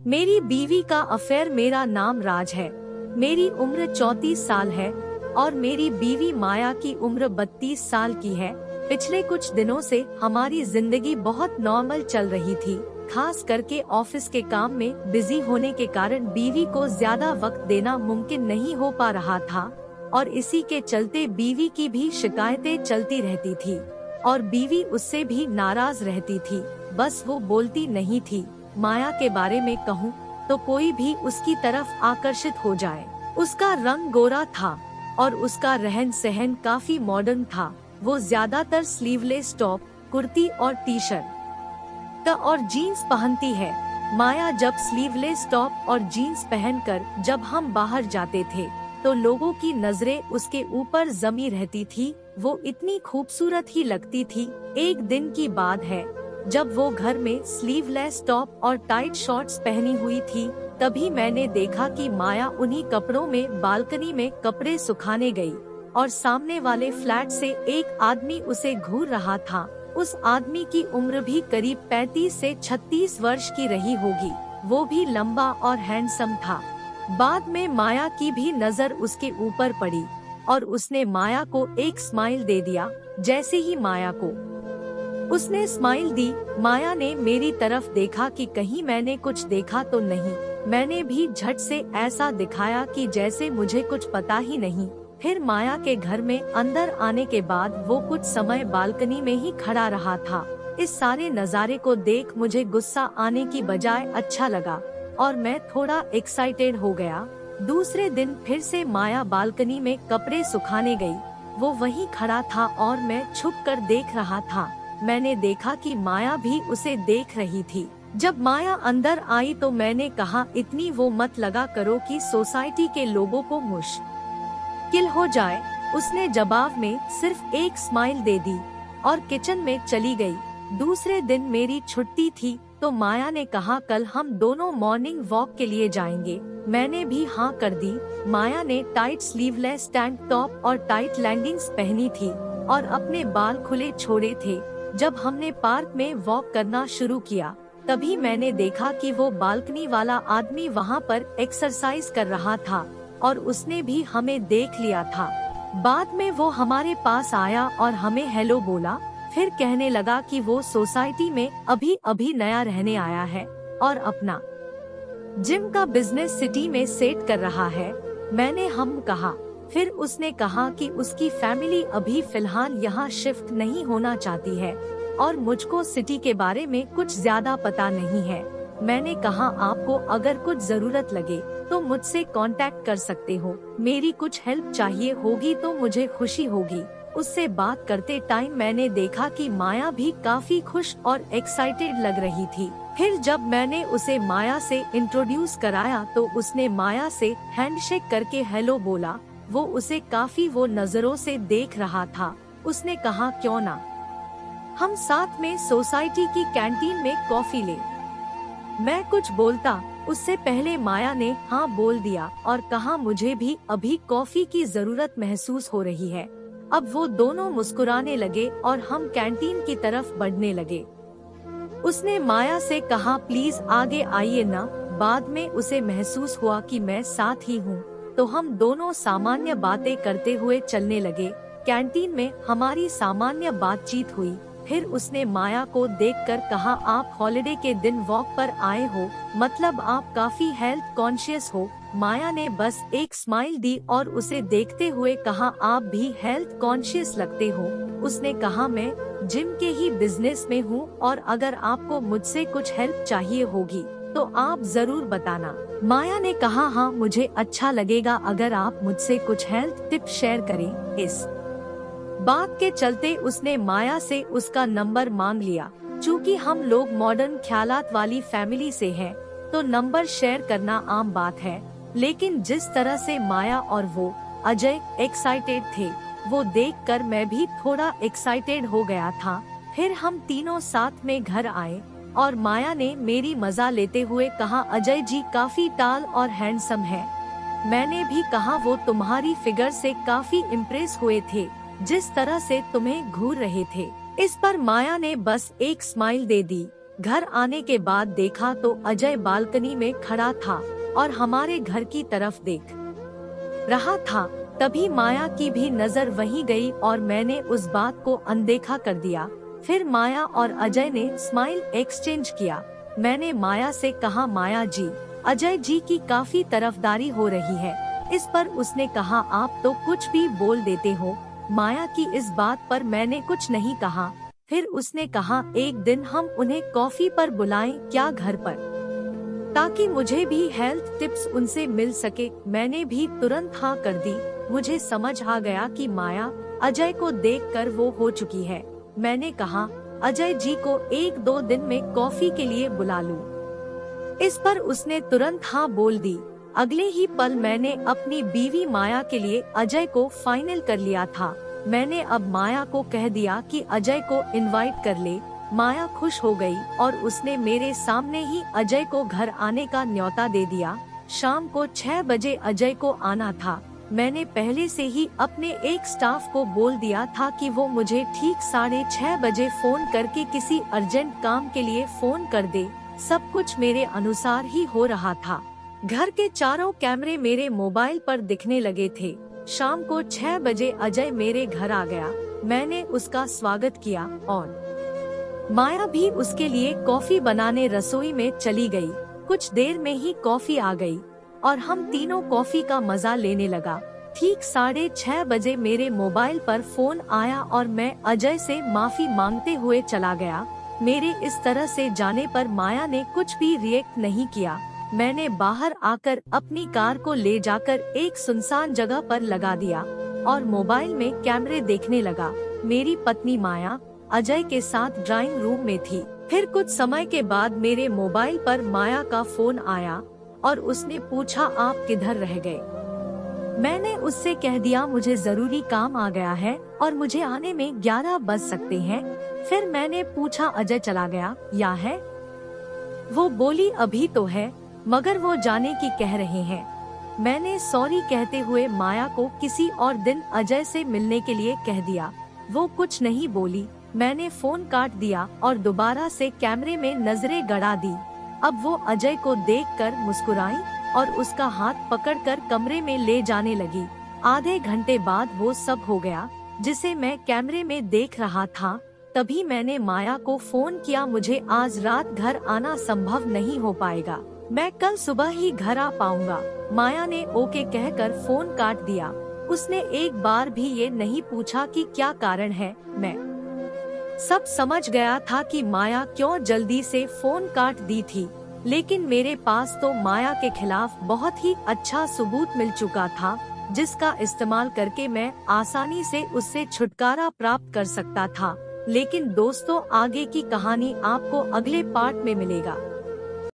मेरी बीवी का अफेयर मेरा नाम राज है। मेरी उम्र चौतीस साल है और मेरी बीवी माया की उम्र बत्तीस साल की है। पिछले कुछ दिनों से हमारी ज़िंदगी बहुत नॉर्मल चल रही थी, खास करके ऑफ़िस के काम में बिज़ी होने के कारण बीवी को ज़्यादा वक्त देना मुमकिन नहीं हो पा रहा था और इसी के चलते बीवी की भी शिकायतें चलती रहती थी और बीवी उससे भी नाराज़ रहती थी, बस वो बोलती नहीं थी। माया के बारे में कहूँ तो कोई भी उसकी तरफ़ आकर्षित हो जाए। उसका रंग गोरा था, और उसका रहन सहन काफ़ी मॉडर्न था। वो ज़्यादातर स्लीवलेस टॉप कुर्ती और टी शर्ट और जीन्स पहनती है। माया जब स्लीवलेस टॉप और जीन्स पहनकर जब हम बाहर जाते थे तो लोगों की नज़रें उसके ऊपर जमी रहती थी। वो इतनी खूबसूरत ही लगती थी। एक दिन की बात है जब वो घर में स्लीवलेस टॉप और टाइट शॉर्ट्स पहनी हुई थी, तभी मैंने देखा कि माया उन्हीं कपड़ों में, बालकनी में कपड़े सुखाने गई और सामने वाले फ्लैट से एक आदमी उसे घूर रहा था। उस आदमी की उम्र भी करीब 35 से 36 वर्ष की रही होगी। वो भी लंबा और हैंडसम था। बाद में माया की भी नज़र उसके ऊपर पड़ी और उसने माया को एक स्माइल दे दिया, जैसे ही माया को उसने स्माइल दी, माया ने मेरी तरफ़ देखा कि कहीं मैंने कुछ देखा तो नहीं। मैंने भी झट से ऐसा दिखाया कि जैसे मुझे कुछ पता ही नहीं। फिर माया के घर में अंदर आने के बाद वो कुछ समय बालकनी में ही खड़ा रहा था। इस सारे नज़ारे को देख मुझे गुस्सा आने की बजाय अच्छा लगा, और मैं थोड़ा एक्साइटेड हो गया। दूसरे दिन फिर से माया बालकनी में कपड़े सुखाने गई। वो वहीं खड़ा था और मैं छुप कर देख रहा था। मैंने देखा कि माया भी उसे देख रही थी। जब माया अंदर आई तो मैंने कहा, इतनी वो मत लगा करो कि सोसाइटी के लोगों को मुश्किल हो जाए, उसने जवाब में सिर्फ़ एक स्माइल दे दी और किचन में चली गई। दूसरे दिन मेरी छुट्टी थी तो माया ने कहा, कल हम दोनों मॉर्निंग वॉक के लिए जाएँगे। मैंने भी हाँ कर दी। माया ने टाइट स्लीवलेस टैंक टॉप और टाइट लैंडिंग्स पहनी थी और अपने बाल खुले छोड़े थे। जब हमने पार्क में वॉक करना शुरू किया, तभी मैंने देखा कि वो बालकनी वाला आदमी वहाँ पर एक्सरसाइज कर रहा था और उसने भी हमें देख लिया था। बाद में वो हमारे पास आया और हमें हेलो बोला, फिर कहने लगा कि वो सोसाइटी में अभी अभी नया रहने आया है और अपना जिम का बिज़नेस सिटी में सेट कर रहा है, मैंने हम कहा। फिर उसने कहा कि उसकी फैमिली अभी फ़िलहाल यहाँ शिफ्ट नहीं होना चाहती है, और मुझको सिटी के बारे में कुछ ज़्यादा पता नहीं है। मैंने कहा, आपको अगर कुछ ज़रूरत लगे तो मुझसे कांटेक्ट कर सकते हो। मेरी कुछ हेल्प चाहिए होगी तो मुझे खुशी होगी। उससे बात करते टाइम मैंने देखा कि माया भी काफ़ी खुश और एक्साइटेड लग रही थी। फिर जब मैंने उसे माया से इंट्रोड्यूस कराया तो उसने माया से हैंडशेक करके हेलो बोला। वो उसे काफ़ी वो नज़रों से देख रहा था। उसने कहा, क्यों ना? हम साथ में सोसाइटी की कैंटीन में कॉफ़ी ले। मैं कुछ बोलता, उससे पहले माया ने हाँ बोल दिया। और कहा, मुझे भी अभी कॉफ़ी की ज़रूरत महसूस हो रही है। अब वो दोनों मुस्कुराने लगे और हम कैंटीन की तरफ़ बढ़ने लगे। उसने माया से कहा, प्लीज़ आगे आइए ना। बाद में उसे महसूस हुआ कि मैं साथ ही हूँ। तो हम दोनों सामान्य बातें करते हुए चलने लगे। कैंटीन में हमारी सामान्य बातचीत हुई। फिर उसने माया को देखकर कहा, आप हॉलिडे के दिन वॉक पर आए हो। मतलब आप काफ़ी हेल्थ कॉन्शियस हो। माया ने बस एक स्माइल दी और उसे देखते हुए कहा, आप भी हेल्थ कॉन्शियस लगते हो। उसने कहा, मैं जिम के ही बिज़नेस में हूँ और अगर आपको मुझसे कुछ हेल्प चाहिए होगी तो आप ज़रूर बताना। माया ने कहा हाँ मुझे अच्छा लगेगा अगर आप मुझसे कुछ हेल्थ टिप शेयर करें। इस बात के चलते उसने माया से उसका नंबर मांग लिया। चूँकि हम लोग मॉडर्न ख्यालात वाली फैमिली से हैं, तो नंबर शेयर करना आम बात है। लेकिन जिस तरह से माया और वो अजय एक्साइटेड थे वो देखकर मैं भी थोड़ा एक्साइटेड हो गया था। फिर हम तीनों साथ में घर आए। और माया ने मेरी मज़ा लेते हुए कहा, अजय जी, काफ़ी टाल और हैंडसम है। मैंने भी कहा, वो तुम्हारी फिगर से काफ़ी इम्प्रेस हुए थे, जिस तरह से तुम्हें घूर रहे थे। इस पर माया ने बस एक स्माइल दे दी। घर आने के बाद देखा तो अजय बालकनी में खड़ा था और हमारे घर की तरफ़ देख रहा था। तभी माया की भी नज़र वहीं गई और मैंने उस बात को अनदेखा कर दिया। फिर माया और अजय ने स्माइल एक्सचेंज किया। मैंने माया से कहा, माया जी, अजय जी की काफ़ी तरफदारी हो रही है। इस पर उसने कहा, आप तो कुछ भी बोल देते हो। माया की इस बात पर मैंने कुछ नहीं कहा। फिर उसने कहा, एक दिन हम उन्हें कॉफ़ी पर बुलाएँ क्या घर पर? ताकि मुझे भी हेल्थ टिप्स उनसे मिल सके। मैंने भी तुरंत हाँ कर दी। मुझे समझ आ गया कि माया अजय को देखकर वो हो चुकी है। मैंने कहा, अजय जी को एक दो दिन में कॉफ़ी के लिए बुला लूँ। इस पर उसने तुरंत हाँ बोल दी। अगले ही पल मैंने अपनी बीवी माया के लिए अजय को फाइनल कर लिया था। मैंने अब माया को कह दिया कि अजय को इनवाइट कर ले। माया खुश हो गई और उसने मेरे सामने ही अजय को घर आने का न्योता दे दिया। शाम को छह बजे अजय को आना था। मैंने पहले से ही अपने एक स्टाफ को बोल दिया था कि वो मुझे ठीक साढ़े छह बजे फ़ोन करके किसी अर्जेंट काम के लिए फ़ोन कर दे। सब कुछ मेरे अनुसार ही हो रहा था। घर के चारों कैमरे मेरे मोबाइल पर दिखने लगे थे। शाम को छह बजे अजय मेरे घर आ गया। मैंने उसका स्वागत किया और माया भी उसके लिए कॉफ़ी बनाने रसोई में चली गई। कुछ देर में ही कॉफ़ी आ गई। और हम तीनों कॉफ़ी का मज़ा लेने लगा। ठीक साढ़े छह बजे मेरे मोबाइल पर फ़ोन आया और मैं अजय से माफ़ी मांगते हुए चला गया। मेरे इस तरह से जाने पर माया ने कुछ भी रिएक्ट नहीं किया। मैंने बाहर आकर अपनी कार को ले जाकर एक सुनसान जगह पर लगा दिया और मोबाइल में कैमरे देखने लगा। मेरी पत्नी माया अजय के साथ ड्राइंग रूम में थी। फिर कुछ समय के बाद मेरे मोबाइल पर माया का फ़ोन आया और उसने पूछा, आप किधर रह गए? मैंने उससे कह दिया, मुझे ज़रूरी काम आ गया है और मुझे आने में ग्यारह बज सकते हैं। फिर मैंने पूछा, अजय चला गया? या है? वो बोली, अभी तो है, मगर वो जाने की कह रहे हैं। मैंने सॉरी कहते हुए माया को किसी और दिन अजय से मिलने के लिए कह दिया। वो कुछ नहीं बोली। मैंने फ़ोन काट दिया और दोबारा से कैमरे में नज़रें गड़ा दी। अब वो अजय को देखकर मुस्कुराई और उसका हाथ पकड़कर कमरे में ले जाने लगी। आधे घंटे बाद वो सब हो गया, जिसे मैं कैमरे में देख रहा था, तभी मैंने माया को फ़ोन किया, मुझे आज रात घर आना संभव नहीं हो पाएगा। मैं कल सुबह ही घर आ पाऊँगा। माया ने ओके कहकर फ़ोन काट दिया। उसने एक बार भी ये नहीं पूछा कि क्या कारण है, मैं सब समझ गया था कि माया क्यों जल्दी से फ़ोन काट दी थी, लेकिन मेरे पास तो माया के खिलाफ बहुत ही अच्छा सबूत मिल चुका था, जिसका इस्तेमाल करके मैं आसानी से उससे छुटकारा प्राप्त कर सकता था। लेकिन दोस्तों, आगे की कहानी आपको अगले पार्ट में मिलेगा।